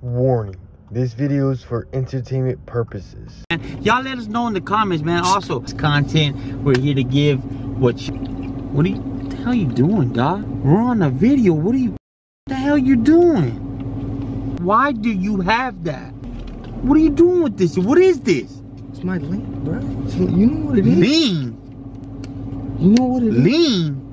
Warning. This video is for entertainment purposes. Y'all let us know in the comments, man. Also, it's content. We're here to give what you, what are you, the hell you doing, dog? We're on a video. What are you, what the hell you doing? Why do you have that? What are you doing with this? What is this? It's my link, bro. You know what it is? Lean. You know what it is? Lean.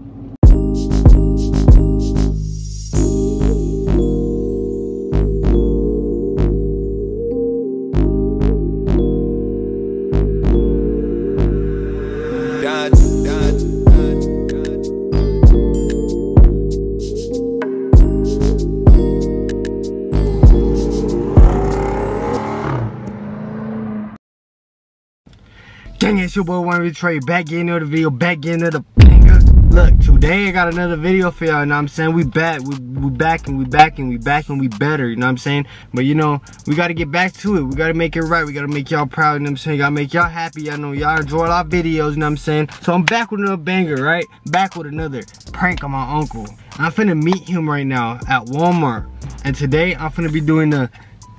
Gang, it's your boy One Betray back in another video, back in another banger. Look, today I got another video for y'all, you know what I'm saying? We back, we, we back and we back and we back and we better, you know what I'm saying? But you know, we gotta get back to it. We gotta make it right. We gotta make y'all proud, you know what I'm saying? Gotta make y'all happy. I know y'all enjoy our videos, you know what I'm saying? So I'm back with another banger, right? Back with another prank on my uncle. I'm finna meet him right now at Walmart. And today I'm finna be doing the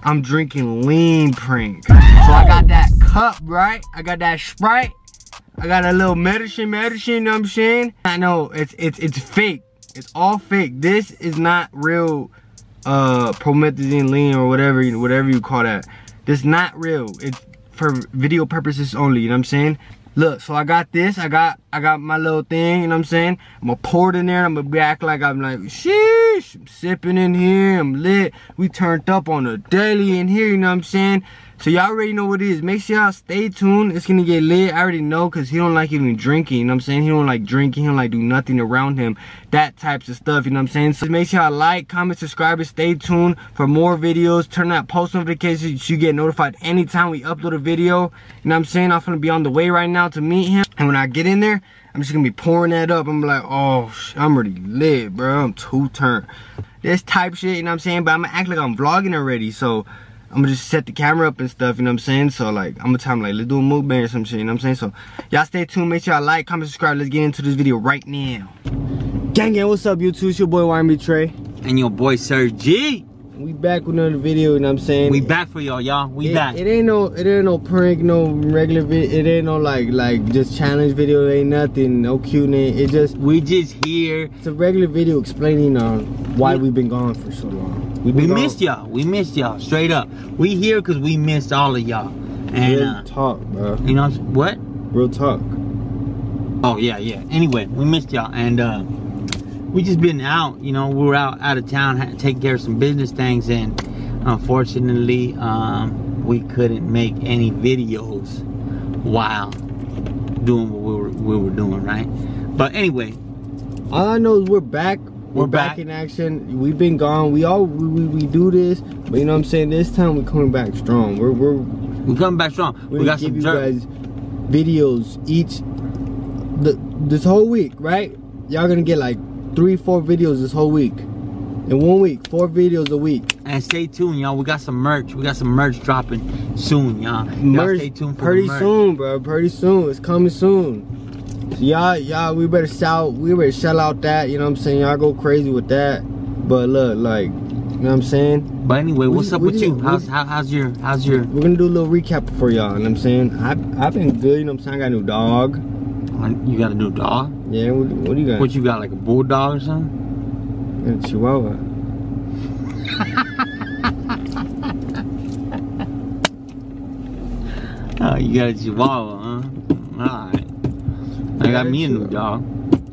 I'm drinking lean prank. So I got that cup, right? I got that Sprite. I got a little medicine, medicine, you know what I'm saying? I know it's it's it's fake. It's all fake. This is not real uh promethazine lean or whatever you whatever you call that. This not real. It's for video purposes only, you know what I'm saying? Look, so I got this, I got I got my little thing, you know what I'm saying? I'm gonna pour it in there, I'm gonna act like I'm like, sheesh, I'm sipping in here, I'm lit. We turned up on a daily in here, you know what I'm saying? So y'all already know what it is. Make sure y'all stay tuned. It's gonna get lit. I already know because he don't like even drinking. You know what I'm saying? He don't like drinking. He don't like do nothing around him. That types of stuff. You know what I'm saying? So make sure y'all like, comment, subscribe, and stay tuned for more videos. Turn that post notifications so you get notified anytime we upload a video. You know what I'm saying? I'm gonna be on the way right now to meet him. And when I get in there, I'm just gonna be pouring that up. I'm like, oh, I'm already lit, bro. I'm too turned. This type shit, you know what I'm saying? But I'm gonna act like I'm vlogging already. So I'm gonna just set the camera up and stuff, you know what I'm saying? So like, I'm gonna tell him like, let's do a mukbang or some shit, you know what I'm saying? So y'all stay tuned, make sure y'all like, comment, subscribe. Let's get into this video right now. Gang gang, what's up YouTube? It's your boy YMB Trey. And your boy Sir G. We back with another video, you know what I'm saying? We back for y'all, y'all. We it, back. It ain't no, it ain't no prank, no regular video. It ain't no like, like just challenge video. It ain't nothing, no cuteness. It just, we just here. it's a regular video explaining uh, why Yeah. we've been gone for so long. We've We missed y'all. We missed y'all. Straight up. We here because we missed all of y'all. And Real uh, talk, bro. you know what? Real talk. Oh yeah, yeah. Anyway, we missed y'all, and uh, we just been out. You know, we were out out of town, take care of some business things, and unfortunately, um, we couldn't make any videos while doing what we were we were doing, right? But anyway, All I know is we're back. We're, We're back. back. in action. We've been gone. We all we, we, we do this, but you know what I'm saying. This time we're coming back strong. We're we're we coming back strong. we, got give some jerk. guys videos each the this whole week, right? Y'all gonna get like three, four videos this whole week. In one week, four videos a week. And stay tuned, y'all. We got some merch. We got some merch dropping soon, y'all. Merch stay tuned for pretty merch. soon, bro. Pretty soon. It's coming soon. So y'all, y'all, we better shout. We better shell out that. You know what I'm saying? Y'all go crazy with that. But look, like, you know what I'm saying? But anyway, what's just- up we with you? How's how, how's your how's your? We're gonna do a little recap for y'all. You know what I'm saying? I I've been good. You know what I'm saying? I got a new dog. Uh, you got a new dog? Yeah. What, what do you got? What you got, like a bulldog or something? Got a Chihuahua. Oh, you got a Chihuahua, huh? Alright. I got me a new dog.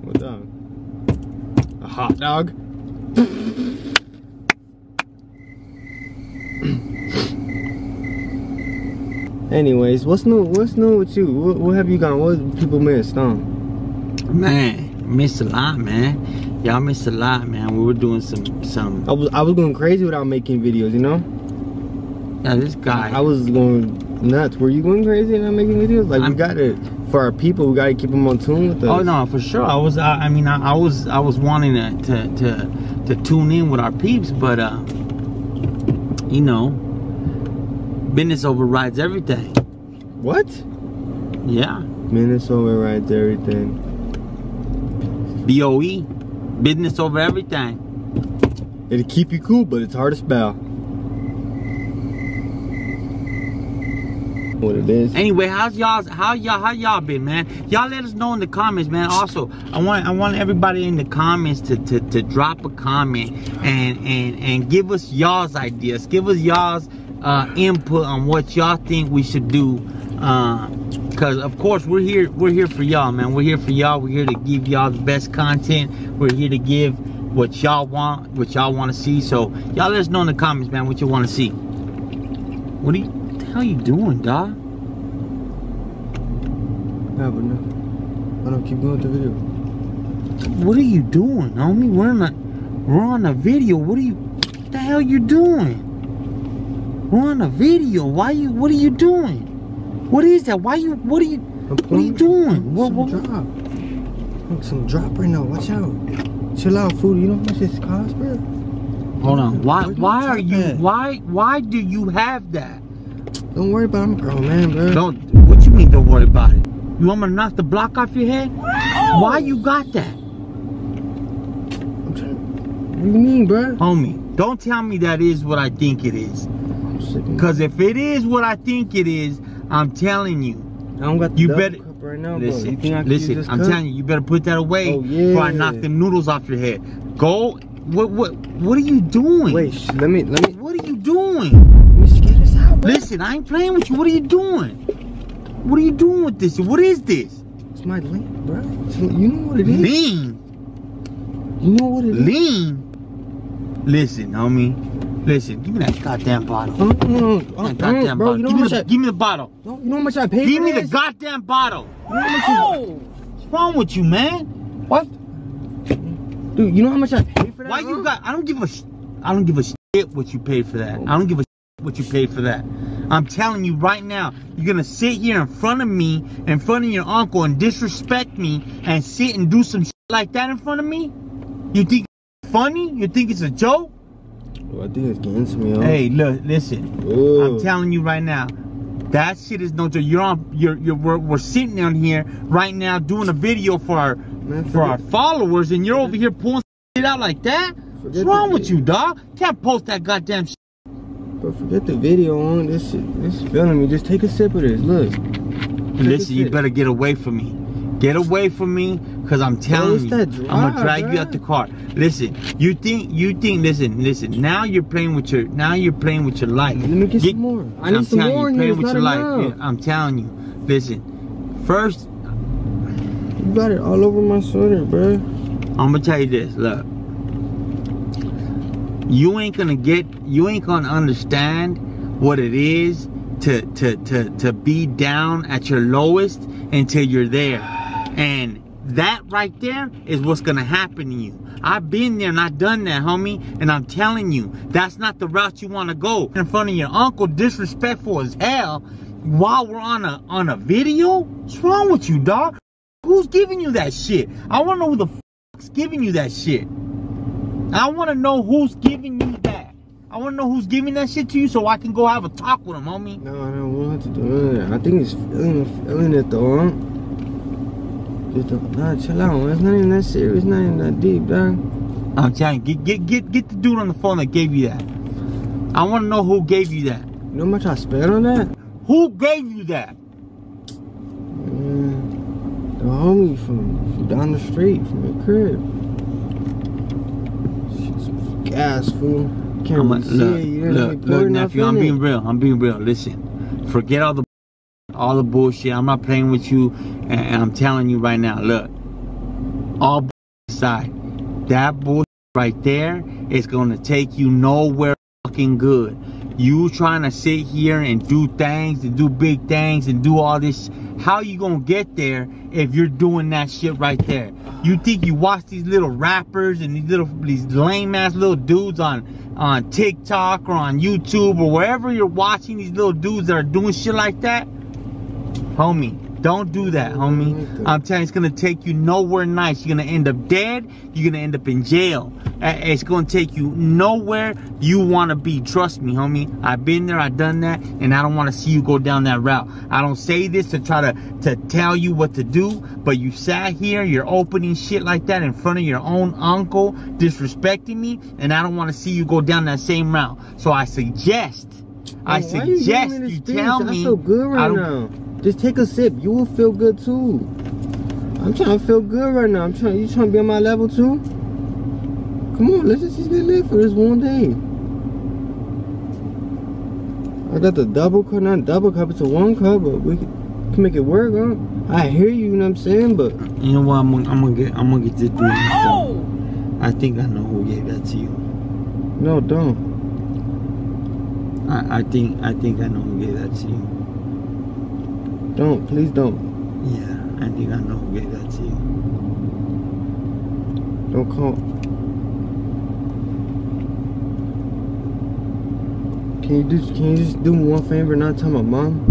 What dog? A hot dog. Anyways, what's new? What's new with you? What, what have you got? What people missed on? Man, missed a lot, man. Y'all missed a lot, man. We were doing some some. I was I was going crazy without making videos. You know, Yeah, this guy. I was going nuts. Were you going crazy and not making videos? Like we I'm- got to for our people. We got to keep them on tune with us. Oh no, for sure. I was. I, I mean, I, I was. I was wanting to, to to to tune in with our peeps, but uh, you know, business overrides everything. What? Yeah. Business overrides everything. Boe, business over everything. It'll keep you cool, but it's hard to spell. What it is. Anyway, how's y'all? How y'all? How y'all been, man? Y'all let us know in the comments, man. Also, I want I want everybody in the comments to to, to drop a comment and and and give us y'all's ideas. Give us y'all's uh, input on what y'all think we should do. Uh, Cause of course we're here we're here for y'all, man. We're here for y'all. We're here to give y'all the best content. We're here to give what y'all want, what y'all want to see. So y'all let us know in the comments, man, what you want to see. What are you? Hell you doing, dog? Yeah, but no. I don't keep going with the video. What are you doing, homie? We're on a we're on a video. What are you? What the hell you doing? We're on a video. Why you? What are you doing? What is that? Why you? What are you? What are you doing? What? What, drop. Look, some drop right now. Watch out. Chill out, food. You know how much this costs, bro? hold on. Why? Why are you? at? Why? Why do you have that? Don't worry about it. I'm a grown man, bro. Don't. What you mean? Don't worry about it. You want me to knock the block off your head? Why you got that, I'm trying. What do you mean, bro? homie? Don't tell me that is what I think it is. I'm sick. of- Cause if it is what I think it is, I'm telling you, I don't got the you better, cup right now, listen, bro. You think I listen, I'm cup? telling you, you better put that away Oh, before I knock the noodles off your head. Go. What? What? What are you doing? Wait, let me, let me, What are you doing? Listen, I ain't playing with you. What are you doing? What are you doing with this? What is this? It's my link, bro. You know what it is. Lean. You know what it is. Lean. Listen, homie. Listen, give me that goddamn bottle. No, no, That goddamn bro, bottle. you know give, me the, I, give me the bottle. you know how much I paid Give me the goddamn bottle. You know how much you- What's wrong with you, man? What? Dude, you know how much I paid for that? Why you got? I don't give a. don't give a shit what you paid for that. I don't give a shit what you paid for that. I'm telling you right now, you're gonna sit here in front of me, in front of your uncle, and disrespect me, and sit and do some shit like that in front of me. You think it's funny? You think it's a joke? Well, I think it's getting to me, huh? Hey, look, listen. Ooh. I'm telling you right now, that shit is no joke. You're on. You're. You're. We're, we're sitting down here right now doing a video for our Man, for our followers, and you're over here pulling shit out like that. What's wrong with you, dog? Can't post that goddamn shit. Bro, forget the video on this shit. This is feeling me. Just take a sip of this. Look. Listen, you better get away from me. Get away from me, cause I'm telling you, that I'm gonna drag you out the car. Listen, you think, you think, listen, listen. Now you're playing with your, now you're playing with your life. Let me get, some more. I need I'm some telling more you, playing with your life. enough. I'm telling you. Listen, first, You got it all over my sweater, bro. I'm gonna tell you this. Look, you ain't gonna get, you ain't gonna understand what it is to to to to be down at your lowest until you're there, and that right there is what's gonna happen to you. I've been there and I've done that, homie, and I'm telling you, that's not the route you want to go. In front of your uncle, disrespectful as hell, while we're on a on a video. What's wrong with you, dog? Who's giving you that shit? I want to know who the fuck's giving you that shit. I want to know who's giving you that. I want to know who's giving that shit to you so I can go have a talk with him, homie. No, we don't have to do that. I think it's feeling, feeling it though, huh? Just don't, nah, chill out. man. It's not even that serious. It's not even that deep, dog. I'm you, get get get get the dude on the phone that gave you that. I want to know who gave you that. You know how much I spent on that? Who gave you that? Man, the homie from, from down the street from the crib. Some fool. Can't I'm a, really see look, it. You didn't look, look, nephew. I'm in being it. real. I'm being real. Listen, forget all the all the bullshit. I'm not playing with you, and, and I'm telling you right now. Look, all aside, that bullshit right there is gonna take you nowhere fucking good. You trying to sit here and do things and do big things and do all this. How you gonna get there if you're doing that shit right there? You think you watch these little rappers and these little these lame ass little dudes on on TikTok or on YouTube or wherever you're watching these little dudes that are doing shit like that? Homie, don't do that, homie. I'm telling you, it's gonna take you nowhere nice. You're gonna end up dead. You're gonna end up in jail. It's gonna take you nowhere you wanna be. Trust me, homie. I've been there, I've done that, and I don't wanna see you go down that route. I don't say this to try to, to tell you what to do, but you sat here, you're opening shit like that in front of your own uncle, disrespecting me, and I don't wanna see you go down that same route. So I suggest I Bro, why you suggest you this tell me. I feel good I right don't- now. Just take a sip. You will feel good too. I'm trying to feel good right now. I'm trying. You trying to be on my level too? Come on, let's just get lit for this one day. I got the double cup, not double cup. It's a one cup, but we can, can make it work, huh? I hear you. You know what I'm saying? But You know what? I'm gonna, I'm gonna get I'm gonna get this dude. myself. I think I know who gave that to you. no, don't. I, I think I think I know who gave that to you. Don't. Please don't. Yeah, I think I know who gave that to you. Don't call. Can you do? Can you just do me one favor? and Not tell my mom.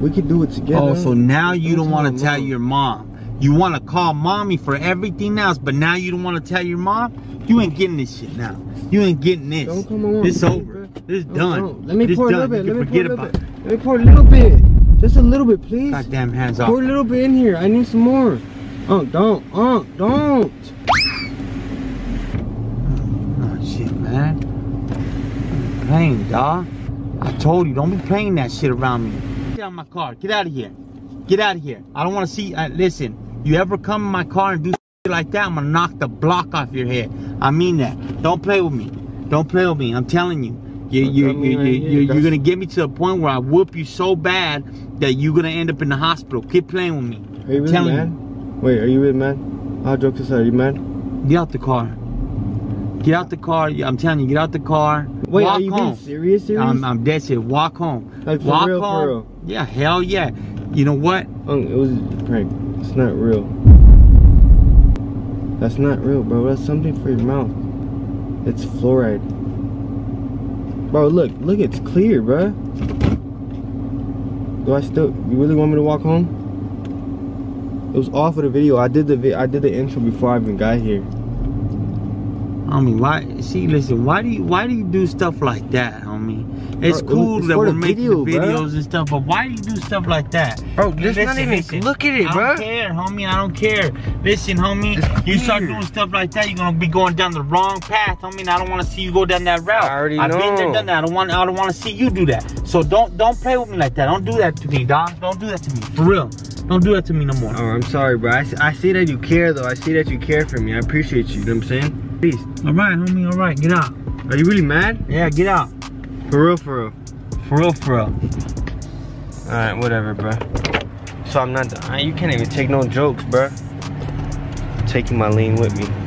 We could do it together. Oh, so now you don't want to tell mom. your mom. You want to call mommy for everything else, but now you don't want to tell your mom. You ain't getting this shit now. You ain't getting this. Don't my mom. This over. This done. don't. Let me This pour a little bit. You Let me pour a little about bit. Let me pour a little bit. Just a little bit, please. Goddamn hands off. Pour a little bit in here. I need some more. Oh, don't. Oh, don't. Oh shit, man. Playing, dog. I told you, don't be playing that shit around me. Get out of my car. Get out of here. Get out of here. I don't want to see. Uh, listen, you ever come in my car and do shit like that? I'm gonna knock the block off your head. I mean that. Don't play with me. Don't play with me. I'm telling you. You, you, you, you, you, you're gonna get me to the point where I whoop you so bad that you're gonna end up in the hospital. Keep playing with me. Are you really telling mad? Wait, are you really mad? All jokes aside, are you mad? Get out the car. Get out the car. I'm telling you, get out the car. Wait, Walk are you home. being serious? Serious? I'm, I'm dead serious. Walk home. Like, Walk real, home. Yeah, hell yeah. You know what? Unc, it was a prank. It's not real. That's not real, bro. That's something for your mouth. It's fluoride. Bro, look, look, it's clear, bro. Do I still? You really want me to walk home? It was off of the video. I did the vi- I did the intro before I even got here. I mean, why? See, listen. Why do you why do you do stuff like that, homie? It's Bro, it was- cool that we're making video, the bro. videos and stuff, but why do you do stuff like that? Bro, Hey, just not even look at it, bro. I don't care, homie. I don't care. Listen, homie. It's You start doing stuff like that, you're gonna be going down the wrong path, homie. And I don't want to see you go down that route. I already I've been there, know. done that. I don't want. I don't want to see you do that. So don't don't play with me like that. Don't do that to me, dog. Don't do that to me, for real. Don't do that to me no more. Oh, I'm sorry, bro. I, see- I see that you care, though. I see that you care for me. I appreciate you. You know what I'm saying? Please. All right, homie. All right, get out. Are you really mad? Yeah, get out. For real, for real. For real, for real. Alright, whatever, bro. So I'm not. You can't even take no jokes, bro. Taking my lean with me.